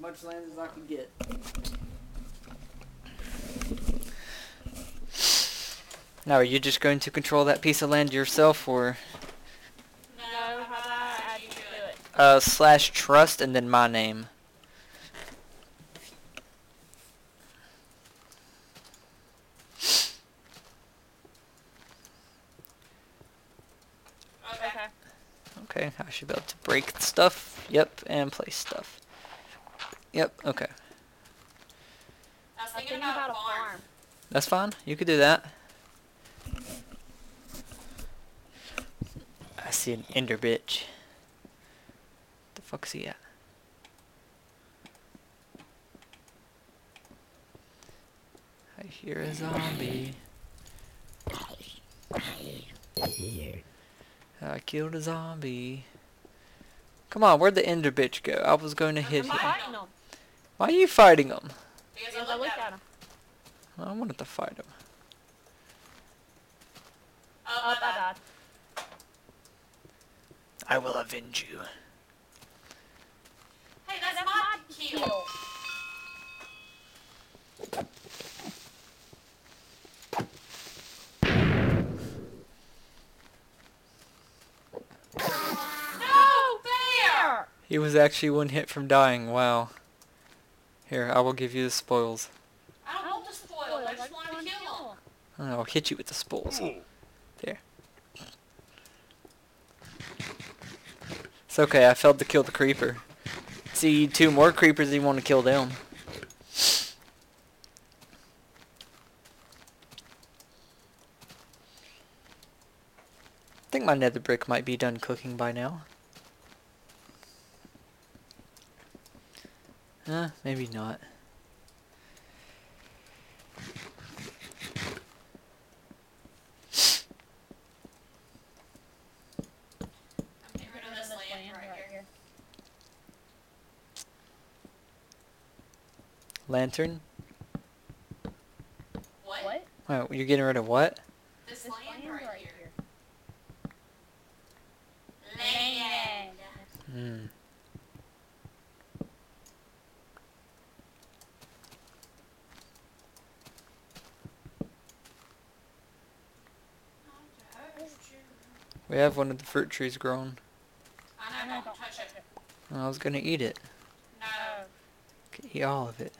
as much land as I can get. Now, are you just going to control that piece of land yourself, or No, how about I add you to it? uh, slash trust and then my name? Okay. Okay, I should be able to break stuff. Yep, and place stuff. Yep, okay. I was thinking about a farm. That's fine. You could do that. I see an ender bitch. The fuck's he at? I hear a zombie. I killed a zombie. Come on, where'd the ender bitch go? I was going to hit I'm him. Fighting them. Why are you fighting him? Because I look at them. I wanted to fight him. Oh, my bad. I will avenge you. Hey, that's my kill. No fair! He was actually one hit from dying. Wow. Here, I will give you the spoils. I don't want the spoils. I just want to kill him. I'll hit you with the spoils. There. It's okay, I failed to kill the creeper. See, two more creepers you want to kill them. I think my nether brick might be done cooking by now. Uh, maybe not. I'm getting rid of this land right here. Lantern? What? You're getting rid of what? This land right here. Land. Hmm. We have one of the fruit trees grown. I know, don't touch it. I was gonna eat it. No. Could eat all of it.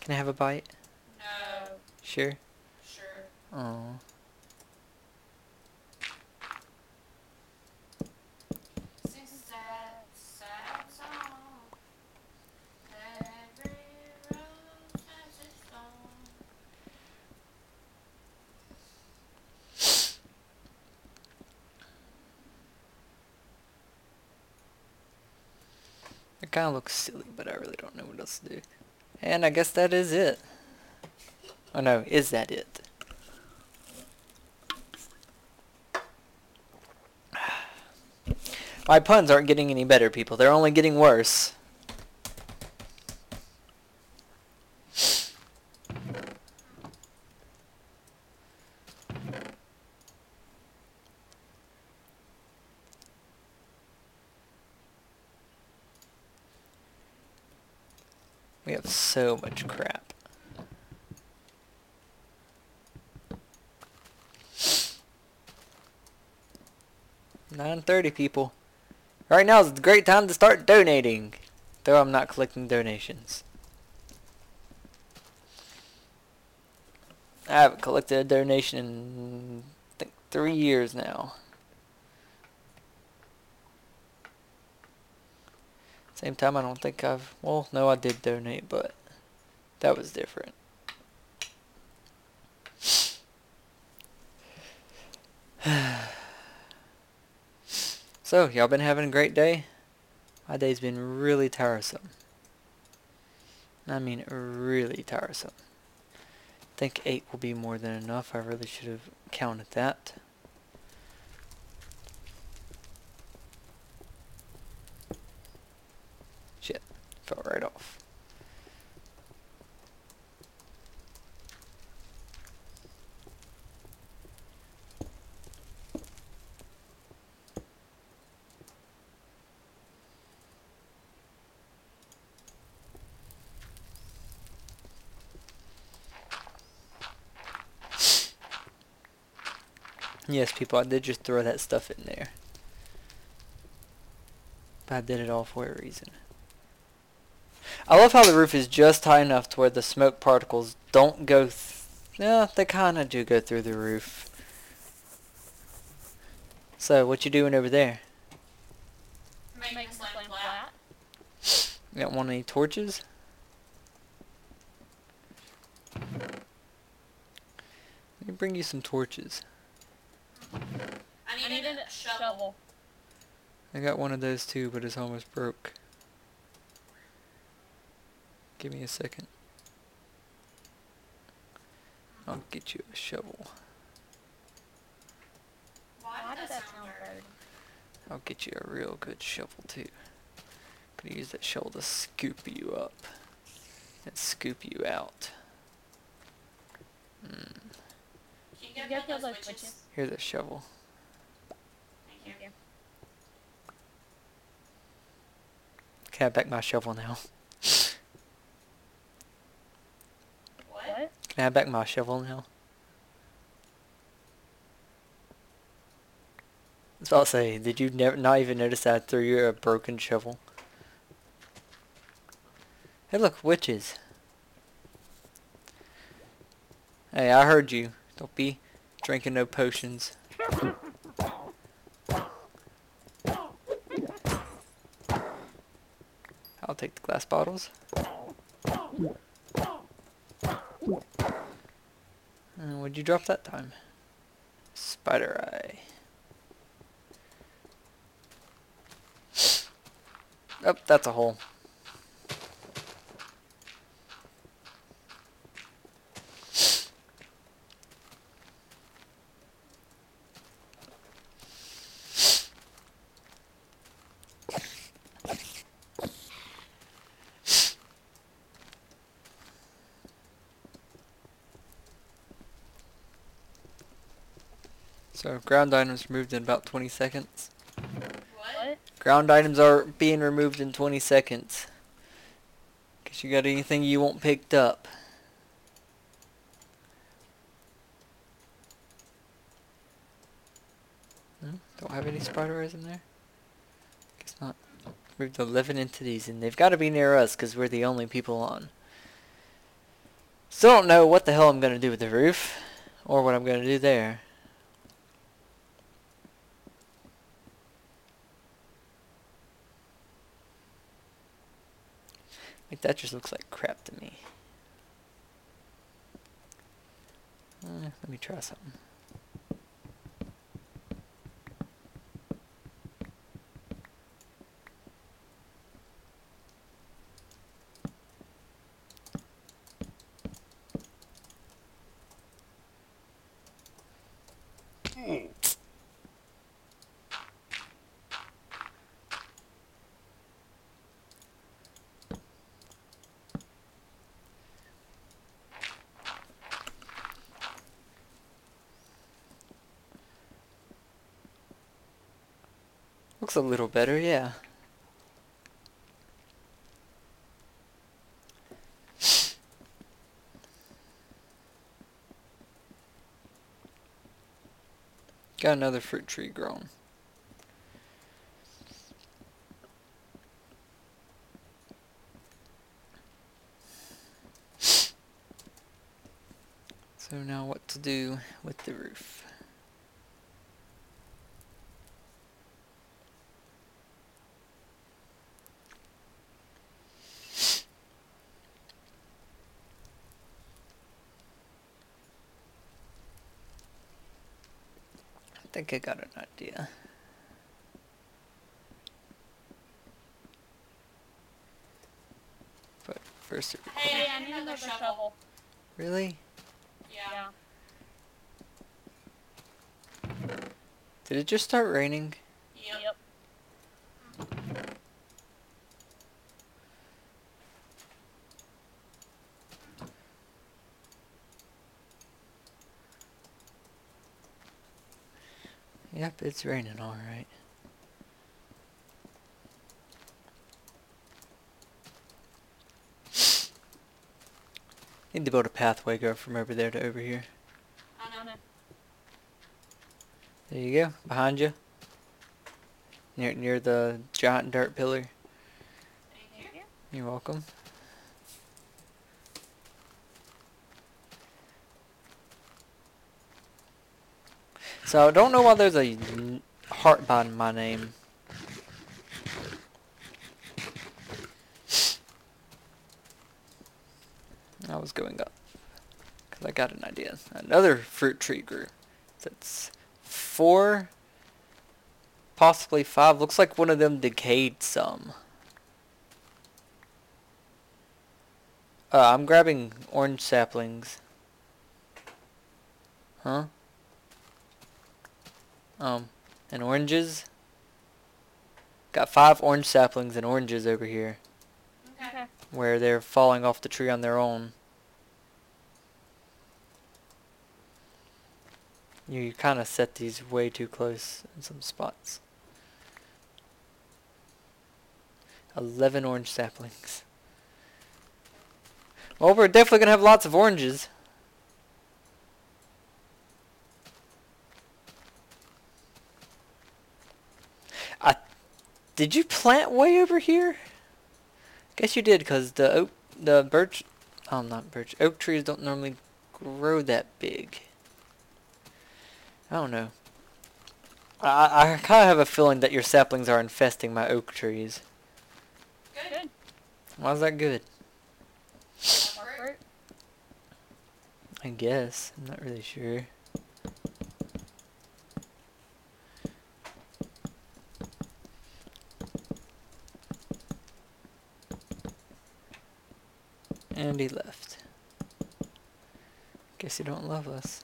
Can I have a bite? No. Sure. Sure. Oh. Kind of looks silly, but I really don't know what else to do. And I guess that is it. Oh no, is that it? My puns aren't getting any better, people. They're only getting worse. We have so much crap. Nine thirty, people. Right now is a great time to start donating. Though I'm not collecting donations. I haven't collected a donation in I think three years now. Same time, I don't think I've. Well, no, I did donate, but that was different. so, y'all been having a great day? My day's been really tiresome. I mean, really tiresome. I think eight will be more than enough. I really should have counted that. Shit. Fell right off. Yes, people, I did just throw that stuff in there. But I did it all for a reason. I love how the roof is just high enough to where the smoke particles don't go... Th yeah, they kind of do go through the roof. So, what you doing over there? Making Make this the flame flat. flat. You got one any torches? Let me bring you some torches. I I need, need a a shovel. shovel. I got one of those too, but it's almost broke. Give me a second. I'll get you a shovel. Why did that sound dirty? I'll get you a real good shovel too. Gonna use that shovel to scoop you up and scoop you out. Mm. Can you You get those witches? witches. Here's a shovel. Thank you. Can I have back my shovel now? What? What? Can I have back my shovel now? So I'll say, did you never not even notice that I threw you a broken shovel? Hey look, witches. Hey, I heard you. Don't be drinking no potions. I'll take the glass bottles. What'd you drop that time? Spider eye. Oh, that's a hole. So ground items removed in about 20 seconds. What? What? Ground items are being removed in 20 seconds. Guess you got anything you want picked up? No? Don't have any spider eyes in there? Guess not. Moved 11 entities and they've got to be near us because we're the only people on. Still don't know what the hell I'm going to do with the roof. Or what I'm going to do there. Like that just looks like crap to me. Uh, let me try something. Looks a little better, yeah. Got another fruit tree grown. So now what to do with the roof. I think I got an idea. But first, Hey, Hey, I need another shovel. really? Yeah. Yeah. Did it just start raining? Yep. Yep. Yep, it's raining alright. Need to build a pathway go from over there to over here. I know. There you go, behind you. Near near the giant dirt pillar. Thank you. You're welcome. So I don't know why there's a heart behind my name. I was going up because I got an idea. Another fruit tree grew. That's four, possibly five. Looks like one of them decayed some. Uh, I'm grabbing orange saplings. Huh? Um, and oranges. Got five orange saplings and oranges over here Okay. where they're falling off the tree on their own. You, you kind of set these way too close in some spots. 11 orange saplings. Well, we're definitely going to have lots of oranges. I, did you plant way over here? Guess you did, cause the oak, the birch, oh not birch, oak trees don't normally grow that big. I don't know. I I kind of have a feeling that your saplings are infesting my oak trees. Good. Good. Why is that good? That's More fruit. fruit. I guess I'm not really sure. And left. Guess you don't love us.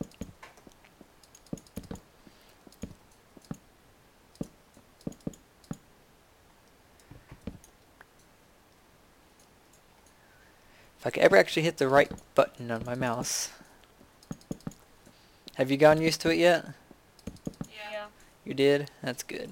If I could ever actually hit the right button on my mouse. Have you gotten used to it yet? Yeah. Yeah. You did? That's good.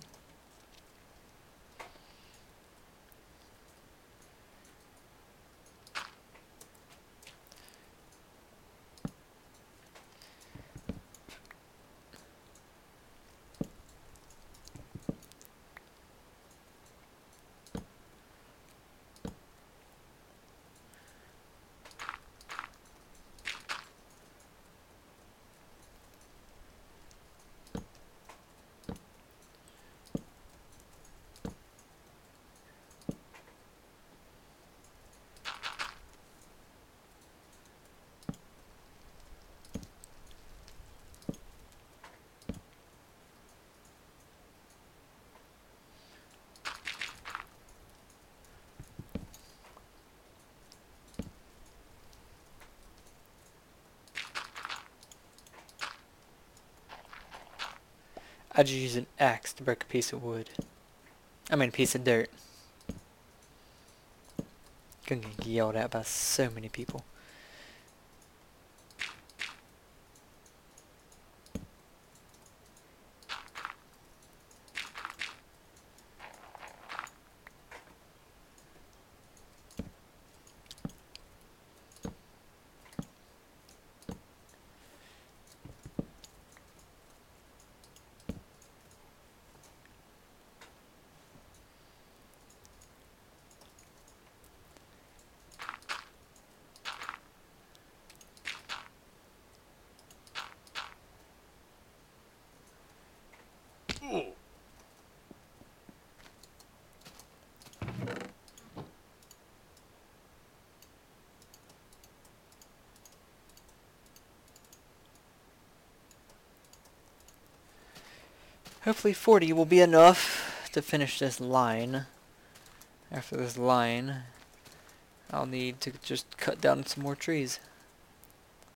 I just use an axe to break a piece of wood. I mean, a piece of dirt. Gonna get yelled at by so many people. Hopefully 40 will be enough to finish this line. After this line, I'll need to just cut down some more trees.